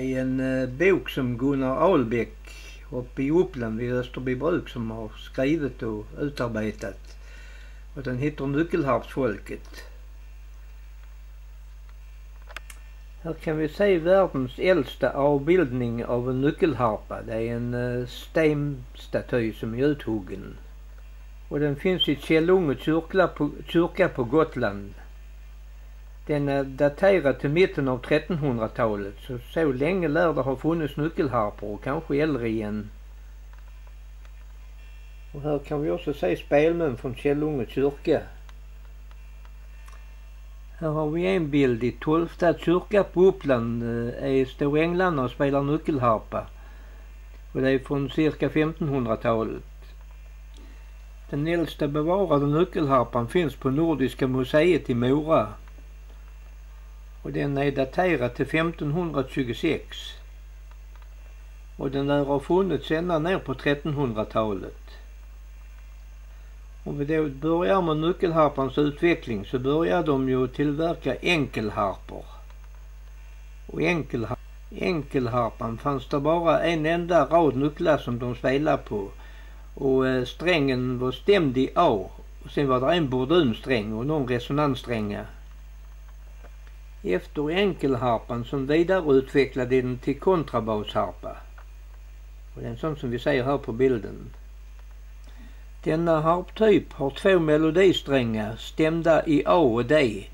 Det är en eh, bok som Gunnar Ahlbäck uppe i Uppland vid Österbybruk som har skrivit och utarbetat. Och den heter Nyckelharpsfolket. Här kan vi se världens äldsta avbildning av en nyckelharpa. Det är en eh, stenstaty som är uthuggen. Och den finns i Källunge kyrka på, kyrka på Gotland. Den är daterad till mitten av 1300-talet så så länge lär det ha funnits nyckelharpor och kanske äldre igen. Och här kan vi också se spelmän från Källunge kyrka. Här har vi en bild i Tolfta kyrka på Uppland. Eh, är står änglarna och spelar nyckelharpa. Och det är från cirka 1500-talet. Den äldsta bevarade nyckelharpan finns på Nordiska museet i Mora. Och den är daterad till 1526. Och den lär ha funnits ända ner på 1300-talet. Om vi då börjar med nyckelharpans utveckling så började de ju tillverka enkelharpor. Och enkelhar enkelharpan fanns det bara en enda rad nycklar som de spelade på. Och eh, strängen var stämd i A. Och sen var det en bordunsträng och någon resonansstränga. Efter enkelharpan som vidareutvecklade den till kontrabasharpa. Och det är en sån som vi ser här på bilden. Denna harptyp har två melodisträngar stämda i A och D.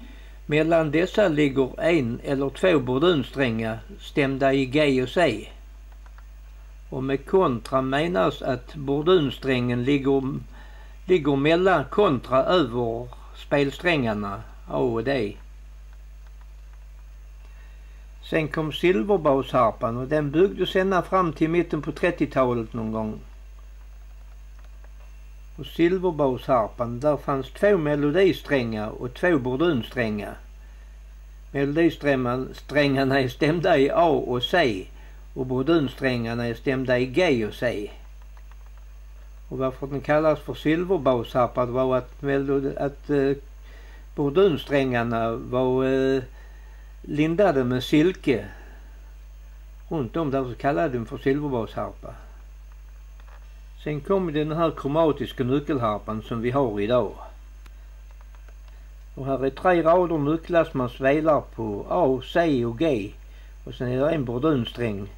Mellan dessa ligger en eller två bordunsträngar stämda i G och C. Och med kontra menas att bordunsträngen ligger, ligger mellan kontra över spelsträngarna A och D. Sen kom silverbasharpan och den byggdes ända fram till mitten på 30-talet någon gång. Och silverbasharpan där fanns två melodisträngar och två bordunsträngar. Melodisträngarna är stämda i A och C och bordunsträngarna är stämda i G och C. Och varför den kallas för silverbasharpa var att, att eh, bordunsträngarna var eh, lindade med silke runt om där så kallade den för silverbasharpa. Sen kom den här kromatiska nyckelharpan som vi har idag. Och här är tre rader nycklar som man spelar på A, C och G. Och sen är det en bordunsträng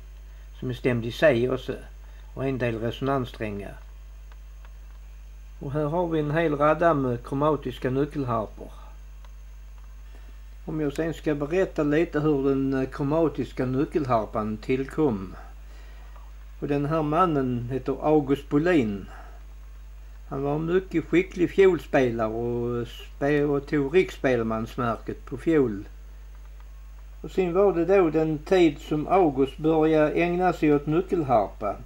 som är stämd i C också. Och en del resonanssträngar. Och här har vi en hel radda med kromatiska nyckelharpor. Om jag sen ska berätta lite hur den eh, kromatiska nyckelharpan tillkom. Och den här mannen heter August Bolin. Han var en mycket skicklig fiolspelare och, och tog riksspelmansmärket på fiol. Och sen var det då den tid som August började ägna sig åt nyckelharpa.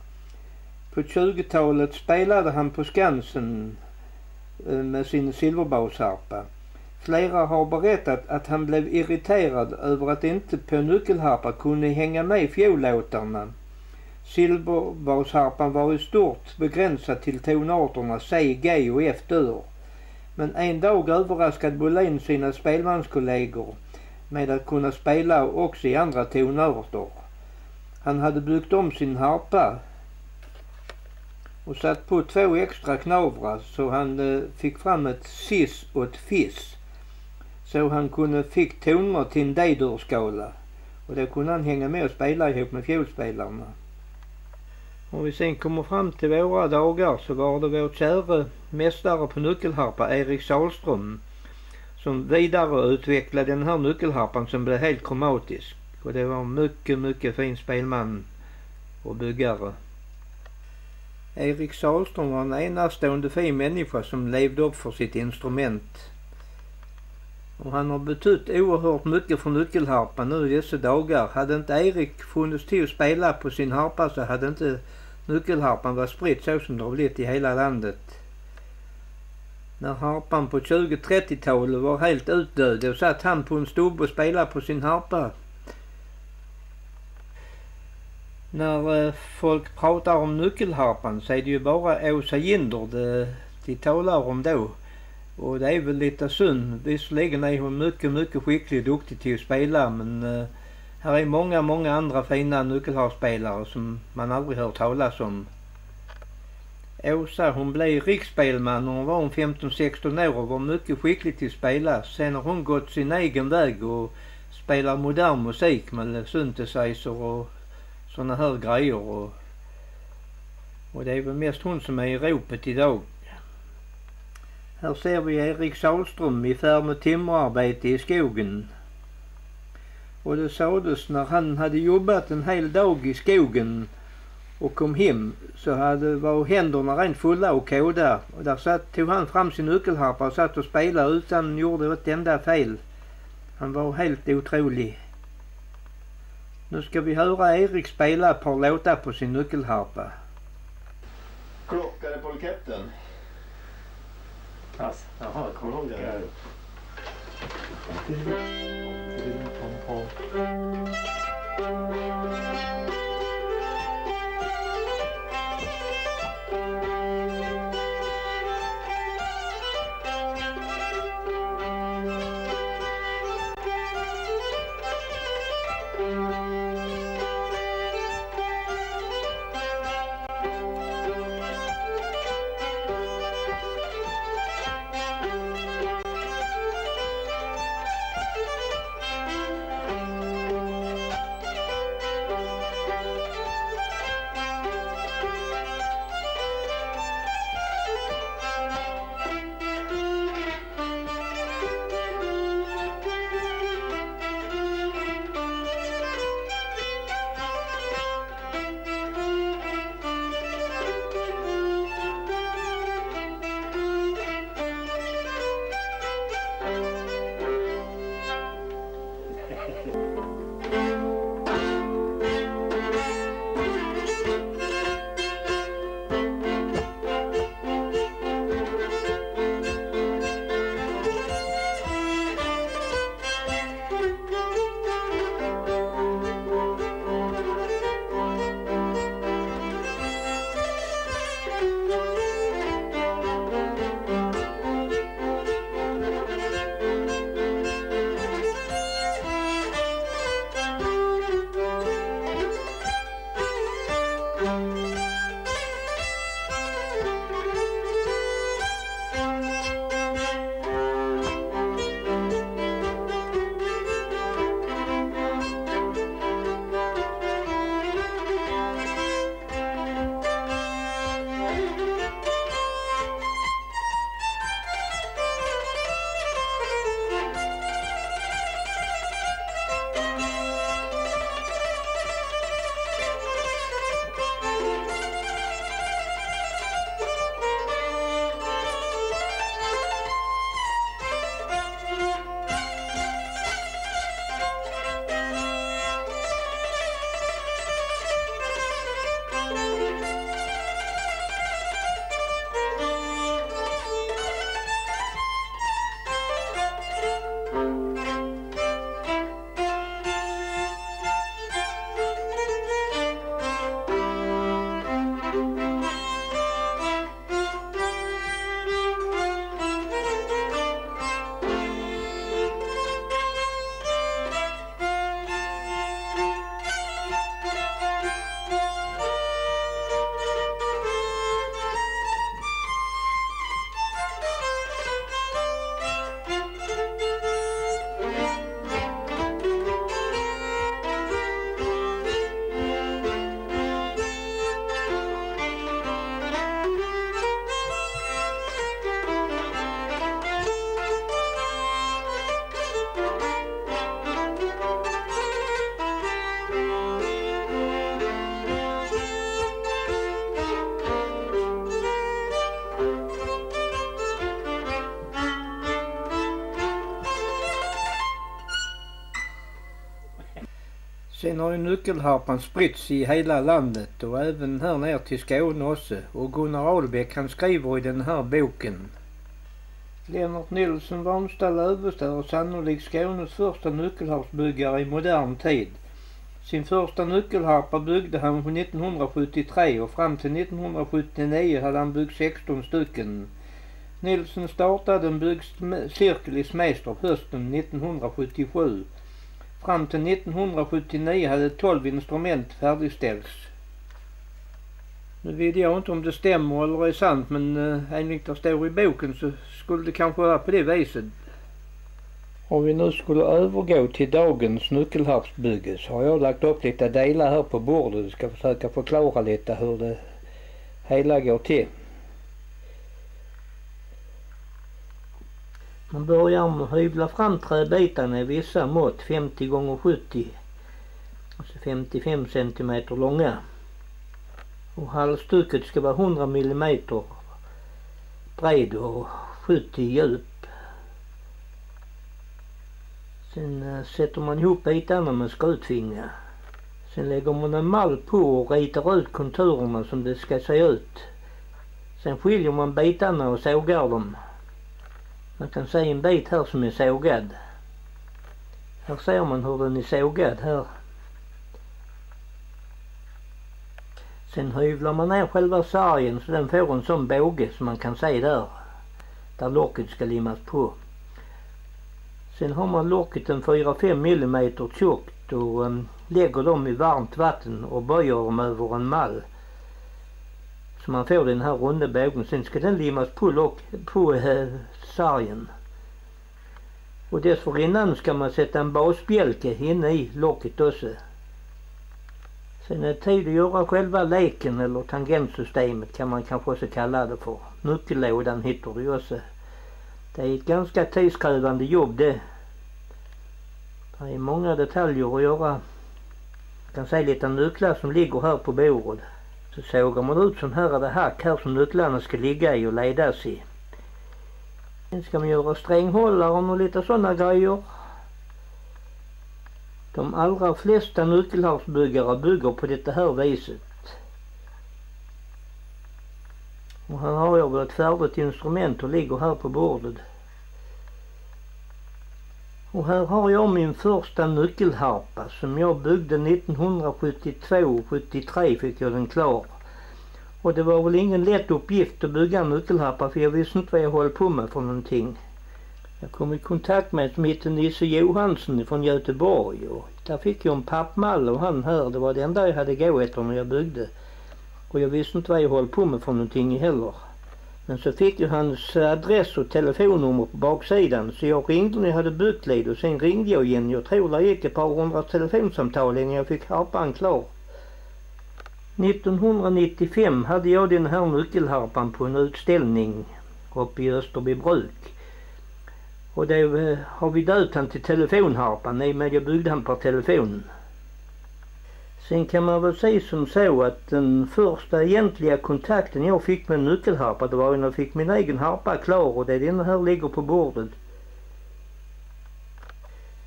På 20-talet spelade han på Skansen eh, med sin silverbasharpa. Flera har berättat att han blev irriterad över att inte på nyckelharpa kunde hänga med fiollåtarna Silverbasharpan var i stort begränsad till tonarterna C, G och F-dur. Men en dag överraskade Bolin sina spelmanskollegor med att kunna spela också i andra tonarter. Han hade byggt om sin harpa och satt på två extra knavrar så han eh, fick fram ett sis och ett fiss. Så han kunde fick toner till en D-durskala. Och då kunde han hänga med och spela ihop med fiolspelarna. Om vi sen kommer fram till våra dagar så var det vår käre mästare på nyckelharpa Erik Salström som vidareutvecklade den här nyckelharpan som blev helt kromatisk. Och det var en mycket, mycket fin spelman och byggare. Erik Salström var en enastående fin människa som levde upp för sitt instrument. Och han har betytt oerhört mycket för nyckelharpan nu i dessa dagar. Hade inte Erik funnits till att spela på sin harpa så hade inte nyckelharpan varit spritt så som det har blivit i hela landet. När harpan på 20-30-talet var helt utdöd då satt han på en stubbe och spelade på sin harpa. När eh, folk pratar om nyckelharpan så är det ju bara Åsa Ginder de, de talar om då. Och det är väl lite synd. Visserligen är hon mycket, mycket skicklig och duktig till att spela men eh, Här är många, många andra fina nyckelharspelare som man aldrig hört talas om. Åsa hon blev riksspelman när hon var 15-16 år och var mycket skicklig till att spela. Sen har hon gått sin egen väg och spelar modern musik med synthesizer och sådana här grejer. Och, och det är väl mest hon som är i ropet idag. Här ser vi Erik Sahlström i färd med timmerarbete i skogen. Och det sades när han hade jobbat en hel dag i skogen och kom hem så hade, var händerna rent fulla och kåda. Och där satt, tog han fram sin nyckelharpa och satt och spelade utan gjorde ett enda fel. Han var helt otrolig. Nu ska vi höra Erik spela ett par låtar på sin nyckelharpa. Klockare polketten. czas. Aha, Kolumbia. Pom, pom. Sen har ju nyckelharpan spritts i hela landet och även här ner till Skåne också. Och Gunnar Ahlbäck han skriver i den här boken. Lennart Nilsson Warmstad Lövestad är sannolikt Skånes första nyckelharpsbyggare i modern tid. Sin första nyckelharpa byggde han 1973 och fram till 1979 hade han byggt 16 stycken. Nilsson startade en byggcirkel i Smedstorp hösten 1977 Fram till 1979 hade 12 instrument färdigställts. Nu vet jag inte om det stämmer eller är sant men eh, enligt det står i boken så skulle det kanske vara på det viset. Om vi nu skulle övergå till dagens nyckelharpsbygge så har jag lagt upp lite delar här på bordet och ska försöka förklara lite hur det hela går till. Man börjar med att hyvla fram träbitarna i vissa mått 50 gånger 70 alltså 55 centimeter långa och halsduket ska vara 100 millimeter bred och 70 djup. Sen äh, sätter man ihop bitarna med skrutfingar. Sen lägger man en mall på och ritar ut konturerna som det ska se ut. Sen skiljer man bitarna och sågar dem. Man kan se en bit här som är sågad. Här ser man hur den är sågad här. Sen hyvlar man ner själva sargen så den får en sån båge som man kan se där. Där locket ska limmas på. Sen har man locket en 4-5 millimeter tjockt och um, lägger dem i varmt vatten och böjer dem över en mall. Så man får den här runda bågen. Sen ska den limmas på, lock, på äh, sargen. Och dessförinnan ska man sätta en basbjälke inne i locket också. Sen är det tid att göra själva leken eller tangentsystemet kan man kanske också kalla det för. Nyckellådan heter det ju också. Det är ett ganska tidskrävande jobb det. Det är många detaljer att göra. Jag kan se lite nycklar som ligger här på bordet. Så sågar man ut sån här hack här som nycklarna ska ligga i och ledas i. Sen ska man göra stränghållaren och lite sådana grejer. De allra flesta nyckelharpsbyggare bygger på detta här viset. Och här har jag väl ett färdigt instrument och ligger här på bordet. Och här har jag min första nyckelharpa som jag byggde 1972-73 fick jag den klar. Och det var väl ingen lätt uppgift att bygga en nyckelharpa för jag visste inte vad jag höll på med för någonting. Jag kom i kontakt med som hette Nisse Johansson från Göteborg och där fick jag en pappmall och han här, det var det enda jag hade gå efter när jag byggde. Och jag visste inte vad jag höll på med för någonting heller. Men så fick jag hans adress och telefonnummer på baksidan så jag ringde när jag hade byggt lite och sen ringde jag igen. Jag tror det gick ett par hundra telefonsamtal innan jag fick harpan klar. 1995 hade jag den här nyckelharpan på en utställning uppe i Österbybruk. Och då eh, har vi döpt han till telefonharpan i och med jag byggde han per telefon. Sen kan man väl säga som så att den första egentliga kontakten jag fick med en nyckelharpa det var när jag fick min egen harpa klar och det är den här ligger på bordet.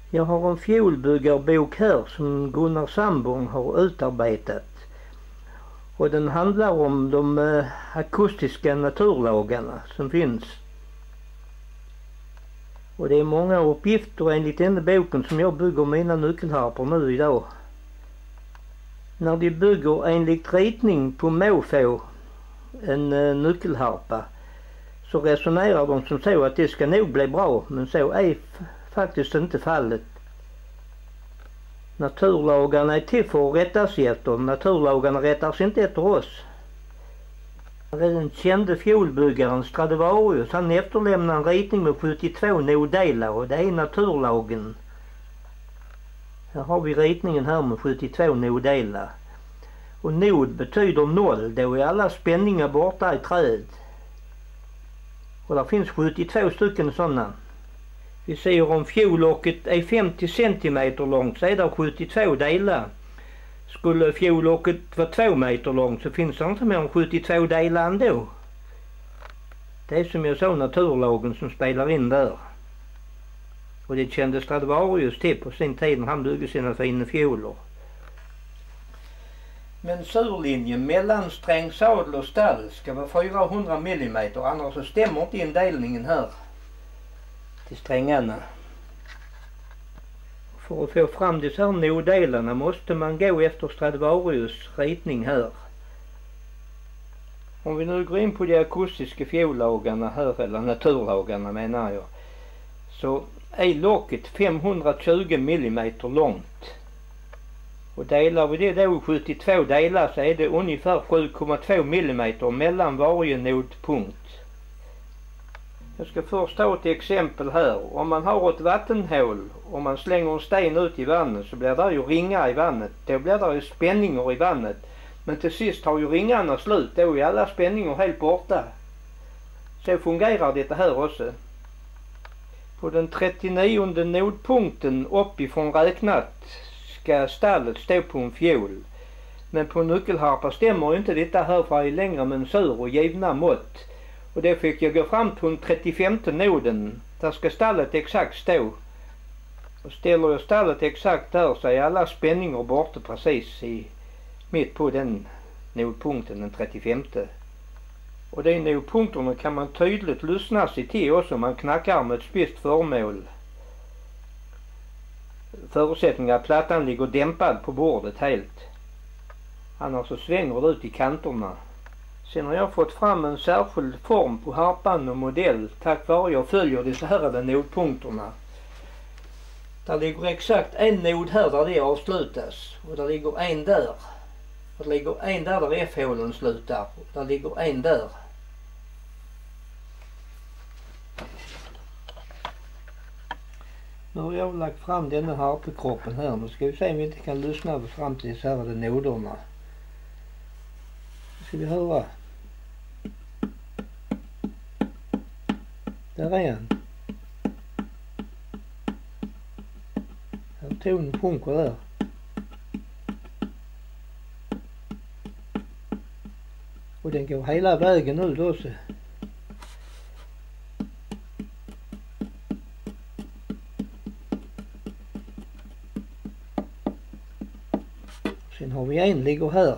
Jag har en fiolbyggarbok här som Gunnar Sandborn har utarbetat. Och den handlar om de eh, akustiska naturlagarna som finns. Och det är många uppgifter enligt den boken som jag bygger mina nyckelharpor nu idag. När de bygger enligt ritning på måfå en eh, nyckelharpa så resonerar de som så att det ska nog bli bra men så är faktiskt inte fallet. Naturlagarna är till för att rätta sig efter. Naturlagarna rättar sig inte efter oss. Den kände fiolbyggaren Stradivarius han efterlämnade en ritning med 72 nodelar och det är naturlagen. Här har vi ritningen här med 72 nodelar. Och nod betyder noll, då är alla spänningar borta i trädet. Och där finns 72 stycken sådana. Vi ser om fjollocket är 50 cm långt så är det 72 delar. Skulle fjollocket vara 2 meter långt så finns det inte mer än 72 delar ändå. Det är som jag sa naturlagen som spelar in där. Och det kände Stradivarius till på sin tid när han byggde sina fina fioler. Men surlinjen mellan sträng sadel och stall ska vara 400 mm. annars så stämmer inte indelningen här till strängarna. För att få fram de här noddelarna måste man gå efter Stradivarius ritning här. Om vi nu går in på de akustiska fiollagarna här, eller naturlagarna menar jag, så är locket 520 millimeter långt. Och delar vi det då i 72 delar så är det ungefär 7,2 millimeter mellan varje nodpunkt. Jag ska först ta ett exempel här. Om man har ett vattenhål och man slänger en sten ut i vattnet så blir det ju ringar i vattnet. Då blir det ju spänningar i vattnet. Men till sist har ju ringarna slut. Då är alla spänningar helt borta. Så fungerar det här också. På den 39 nodpunkten uppifrån räknat ska stallet stå på en fjol. Men på nyckelharpa stämmer inte detta här för är längre mensur och givna mått. Och det fick jag gå fram till den 35 noden. Där ska stallet exakt stå. Och ställer jag stallet exakt där så är alla spänningar borta precis i, mitt på den nodpunkten, den 35. Och de nodpunkterna kan man tydligt lyssna sig till också om man knackar med ett spist föremål. Förutsättningen att plattan ligger dämpad på bordet helt. Annars så svänger det ut i kanterna. Sen har jag fått fram en särskild form på harpan och modell tack vare jag följer de så här nodpunkterna. Där ligger exakt en nod här där det avslutas och där ligger en där. Och det ligger en där där F-hålen slutar och där ligger en där. Nu har jag lagt fram denna harpekroppen här. Nu ska vi se om vi inte kan lyssna fram till de här noderna. Ska vi höra. Där är han. Här tonen sjunker där. Och den går hela vägen ut också. Sen har vi en ligger.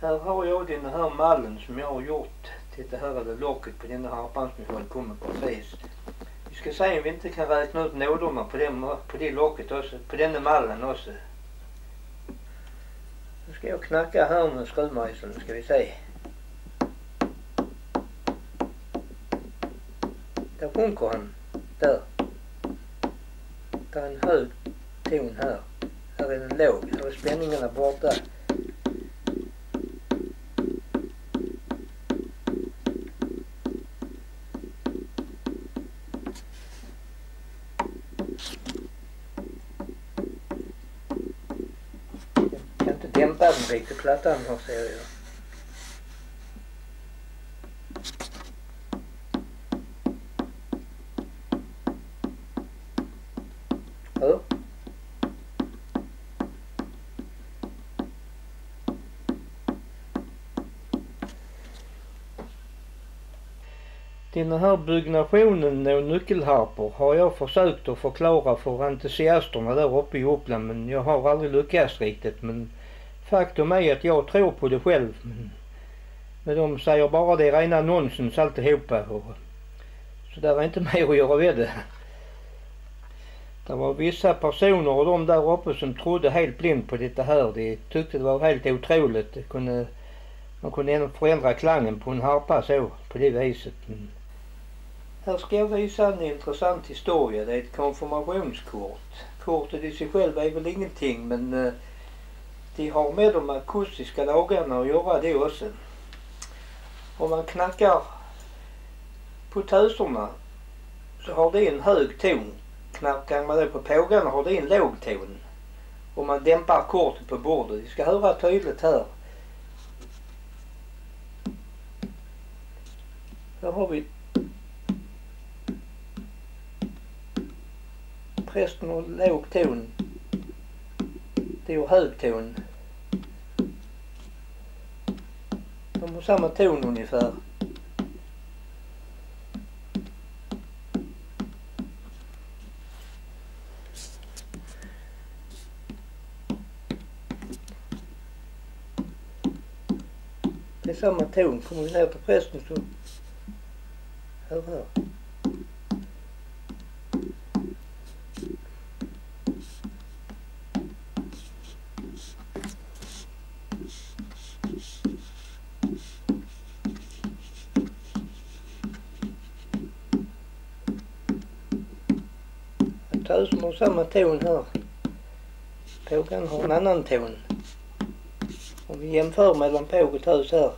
Här har jag den här mallen som jag har gjort till det här locket på den harpan som jag håller på med precis. Vi ska se om vi inte kan räkna ut nåderna på, den, på det locket också, på den mallen också. Nu ska jag knacka här med skruvmejseln, ska vi se. Där sjunker han. Där. Där är en hög ton här. Här är den låg. Här är spänningarna borta. Lite plattan här ser jag. Hör? Den här byggnationen av nyckelharpor har jag försökt att förklara för entusiasterna där uppe i Uppland men jag har aldrig lyckats riktigt. Men faktum är att jag tror på det själv. Men, men de säger bara det är rena nonsens alltihopa. Och, så där är inte mer att göra med det. Det var vissa personer och de där uppe som trodde helt blint på detta här. De tyckte det var helt otroligt. Det kunde, man kunde förändra klangen på en harpa så, på det viset. Men här ska jag visa en intressant historia. Det är ett konfirmationskort. Kortet i sig själv är väl ingenting men eh, de har med de akustiska lagarna att göra det också. Om man knackar på töserna så har det en hög ton. Knackar man det på pågarna har det en låg ton. Och man dämpar kortet på bordet. Vi ska höra tydligt här. Här har vi prästen har låg ton. Det är hög ton. De har samma ton ungefär. Det är samma ton. Kommer vi ner till prästen så... Hör hör. Tös som har samma ton här. Pågan har en annan ton. Om vi jämför mellan påg och tös här.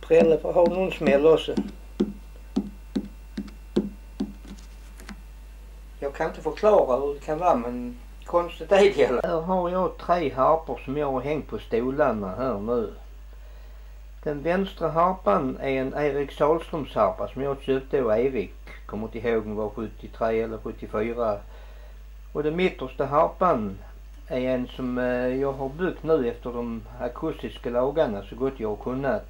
Prelle får ha någon smäll också. Jag kan inte förklara hur det kan vara men konstigt är det Här har jag tre harpor som jag har hängt på stolarna här nu. Den vänstra harpan är en Erik Sahlströms harpa som jag köpte av Evik. Kommer inte ihåg om det var 73 eller 74. Och den mittersta harpan är en som eh, jag har byggt nu efter de akustiska lagarna så gott jag har kunnat.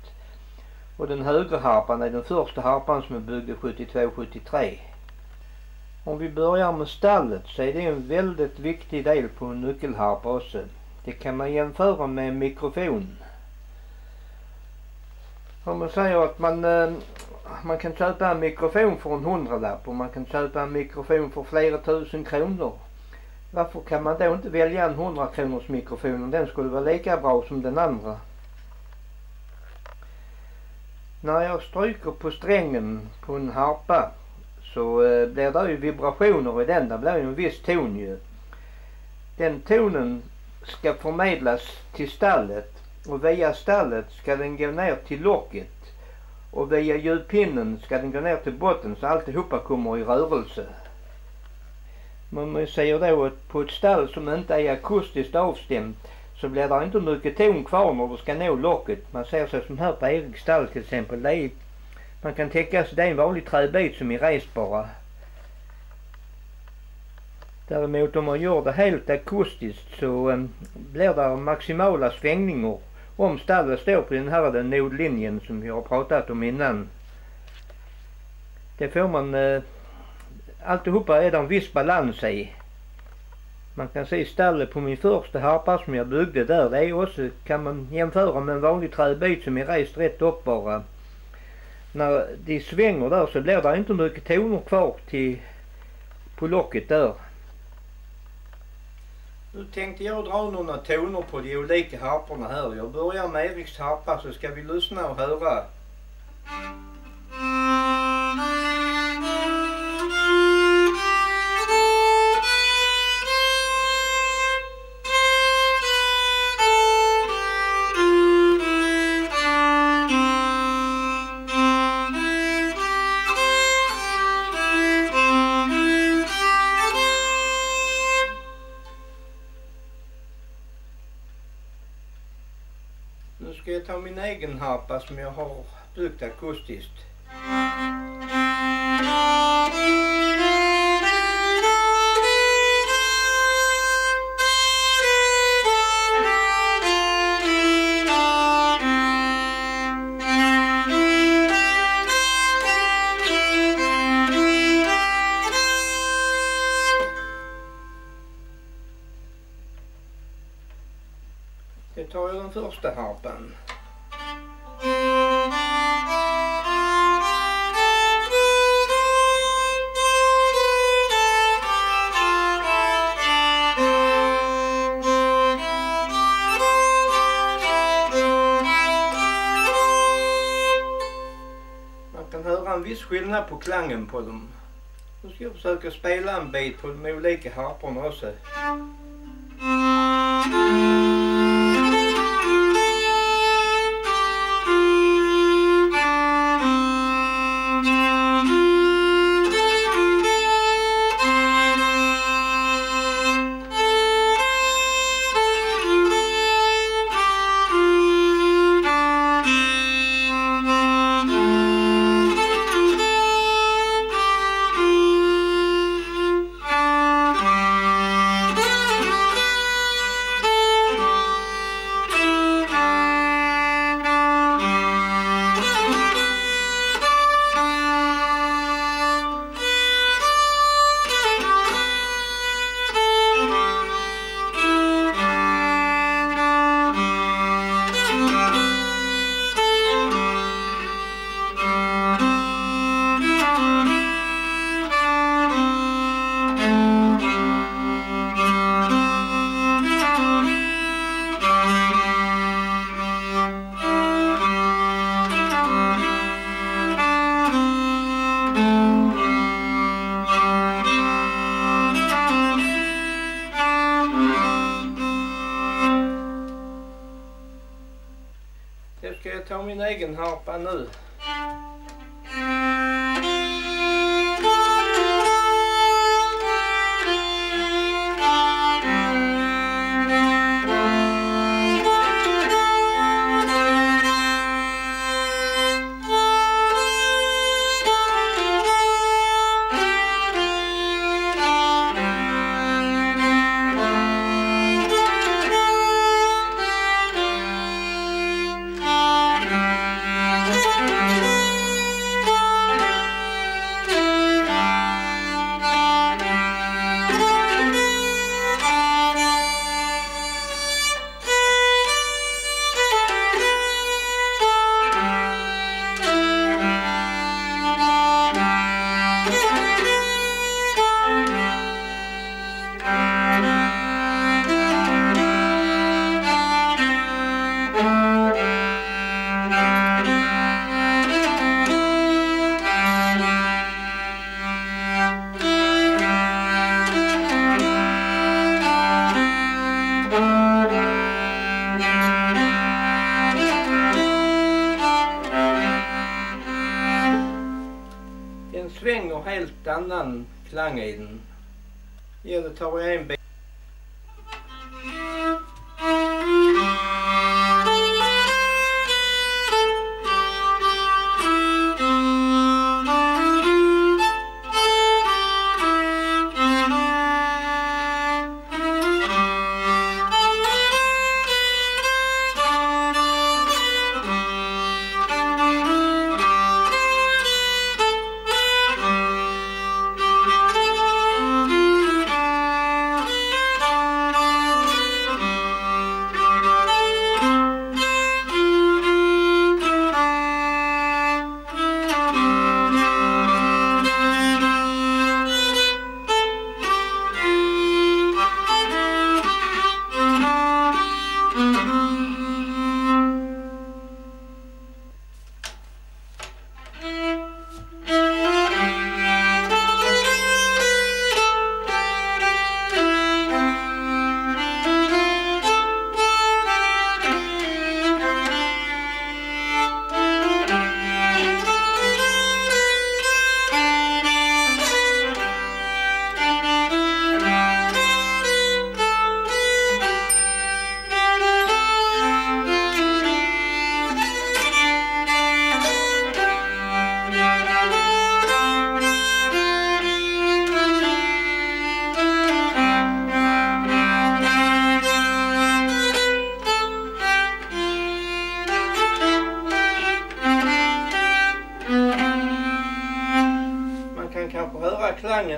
Och den högra harpan är den första harpan som är byggd 72-73. Om vi börjar med stallet så är det en väldigt viktig del på en nyckelharpa också. Det kan man jämföra med en mikrofon. Om man säger att man, eh, man kan köpa en mikrofon för en hundralapp och man kan köpa en mikrofon för flera tusen kronor. Varför kan man då inte välja en 100 kronors mikrofon om den skulle vara lika bra som den andra? När jag stryker på strängen på en harpa så eh, blir det ju vibrationer i den. Det blir ju en viss ton ju. Den tonen ska förmedlas till stallet och via stallet ska den gå ner till locket och via ljudpinnen ska den gå ner till botten så alltihopa kommer i rörelse. Men man säger då att på ett stall som inte är akustiskt avstämt så blir det inte mycket ton kvar när du ska nå locket. Man ser så som här på Eriks stall till exempel. Det är, man kan tänka sig det är en vanlig träbit som är rest bara. Däremot om man gör det helt akustiskt så um, blir det maximala svängningar om stallet står på den här nodlinjen som jag har pratat om innan. Det får man, eh, alltihopa är det en viss balans i. Man kan se stallet på min första harpa som jag byggde där. Det är också, kan man jämföra med en vanlig träbit som är rest rätt upp bara. När de svänger där så blir det inte mycket toner kvar till, på locket där. Nu tänkte jag dra några toner på de olika harporna här. Jag börjar med Eriks harpa så ska vi lyssna och höra. Egen som jag har byggt akustiskt. Skillnad på klangen på dem. Nu ska jag försöka spela en bit på de olika harporna också. Egen harpa nu. Helt annan klang i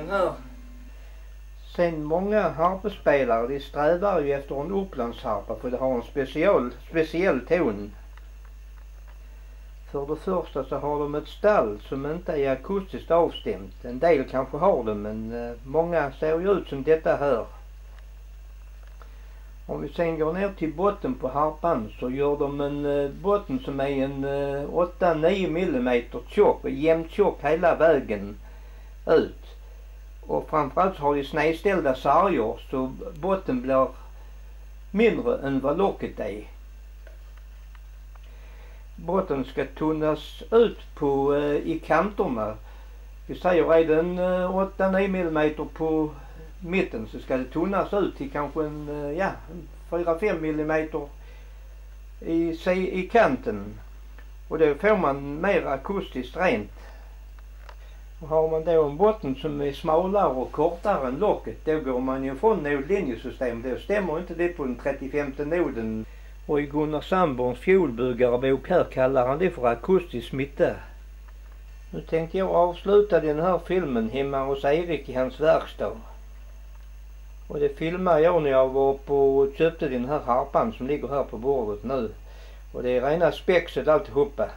höra här. Sen många harpespelare de strävar ju efter en upplandsharpa för det har en speciell, speciell ton. För det första så har de ett stall som inte är akustiskt avstämt. En del kanske har det men eh, många ser ju ut som detta här. Om vi sen går ner till botten på harpan så gör de en eh, botten som är en eh, 8-9 millimeter tjock och jämnt tjock hela vägen ut. Och framförallt så har de snedställda sarger så botten blir mindre än vad locket är. Botten ska tunnas ut på, eh, i kanterna. Vi säger är den eh, 8-9 millimeter på mitten så ska det tunnas ut till kanske en, eh, ja, en 4-5 millimeter i, i kanten. Och då får man mer akustiskt rent. Och har man då en botten som är smalare och kortare än locket då går man ju ifrån nodlinjesystem. Då stämmer inte det på den 35 noden. Och i Gunnar Sandborns fiolbyggarbok här kallar han det för akustisk smitta. Nu tänkte jag avsluta den här filmen hemma hos Erik i hans verkstad. Och det filmade jag när jag var på och köpte den här harpan som ligger här på bordet nu. Och det är rena spexet alltihopa.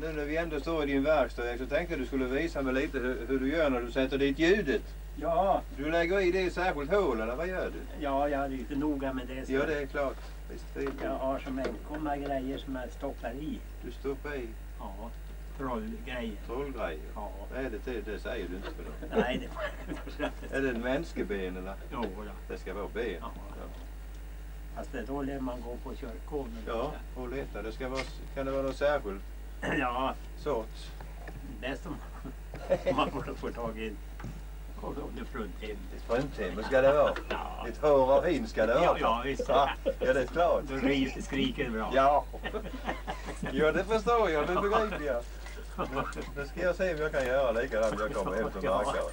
Nu när vi ändå står i din verkstad så tänkte du skulle visa mig lite hur, hur du gör när du sätter dit ljudet. Ja, Du lägger i det i särskilt hål eller vad gör du? ja, jag är lite noga med det. så Ja det är klart. Visst Jag har som enkomma grejer som jag stoppar i. Du stoppar i Ja, trollgrejer. trollgrejer. Ja. Vad är det till? Det säger du inte för dem. Nej, det Är det en mänskeben eller? Jo, då. Det ska vara ben. Ja. Fast det då lär man gå på kyrkogården. Ja, och leta. Det ska vara, kan det vara någon särskild ja, sorts? bäst om om man får, får tag i en fruntimmer. Ett fruntimmer ska det vara. Ja. Ett hår av hin ska det vara. Ja, ja, visst. Ja, ja, det är klart. Då ri- skriker det bra. Ja. ja, det förstår jag. Det begriper jag. Nu ska jag se om jag kan göra likadant när jag kommer hem till marknaden.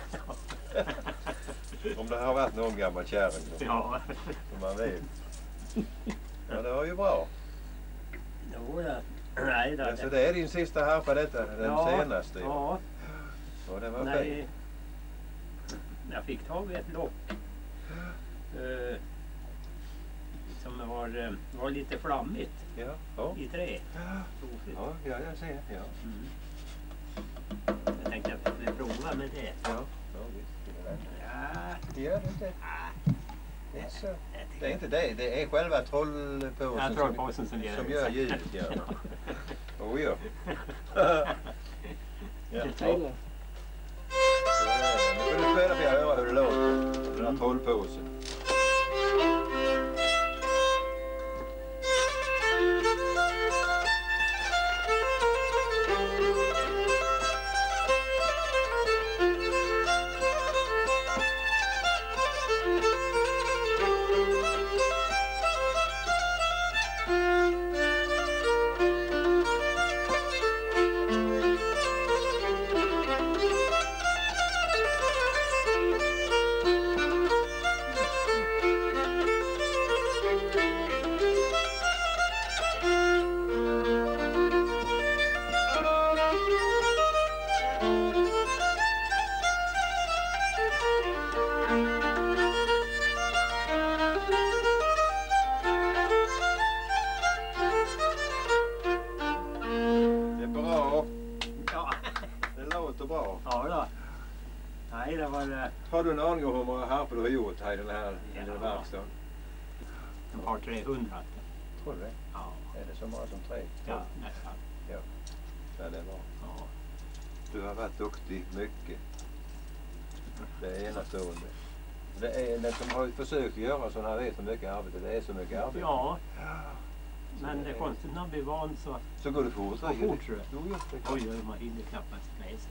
Om det har varit någon gammal kärring Ja, som man vet. Ja, det var ju bra. jo då. Nej då. Men så det är din sista harpa detta, den Ja, senaste. Ja. Och det var nej. fint. Jag fick tag i ett lock. Eh, som var, eh, var lite flammigt Ja, ja. i trä. Ja, ja, ja, jag ser. Ja, Mm. Jag tänkte att jag skulle prova med det. ja. ja visst. Ja, är det. ah, Det är så. jag Det är inte det. Det är själva trollpåsen Ja, som, trollpåsen som gör som gör ljudet. Ja. Oh, ja. ja. Nu får du spela för jag höra hur det låter. Den här trollpåsen. Du en aning om hur många harpor du har gjort här i den här, i den här Ja. verkstaden? ett par 300. Tror du det? Ja, Är det så många som tre? ja nästan. Ja, det är bra. Ja. Du har varit duktig mycket. Det är enastående. Det är den som har försökt göra sådana här vet hur mycket arbete det är så mycket arbete. ja, men det är konstigt när man blir van så Så går det fort. så fort tror jag. Jo, ja, oj, man hinner knappast läsa.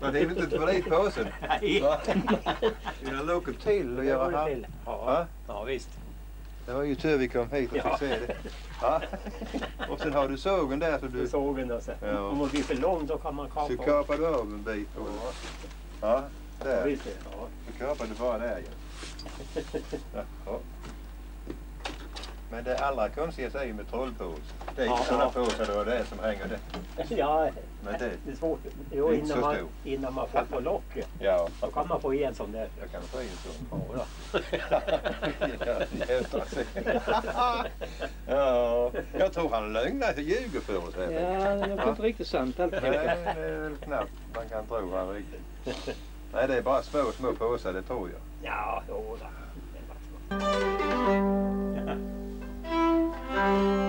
Men det är inte att få dit påsen? Nej. La åka till och göra här. Ja, visst. Det var ju tur vi kom hit och Ja. fick se det. Ja. Och sen har du sågen där så Du du såg den och så. Ja. Om man blir för lång då kan man kapa så kapar du av en bit. Ja, där. visst. Ja. Så kapar du bara där ja. ja. Men det allra konstigaste är ju med trollpås. Det är ju Ja. sådana påsar då, det är som hänger där. ja, Men det, det är svårt. Jo, Det är innan man, innan man får på locket. ja, Då kan man få i en sån där. jag kan få in så. Ja, Ja, jävlar. ja, jag tror han lögnar, ljuger för oss. Ja, det är inte riktigt sant allt. Nej, det är väl knappt man kan tro han riktigt. Nej, det är bara små, små påsar, det tror jag. ja jo thank you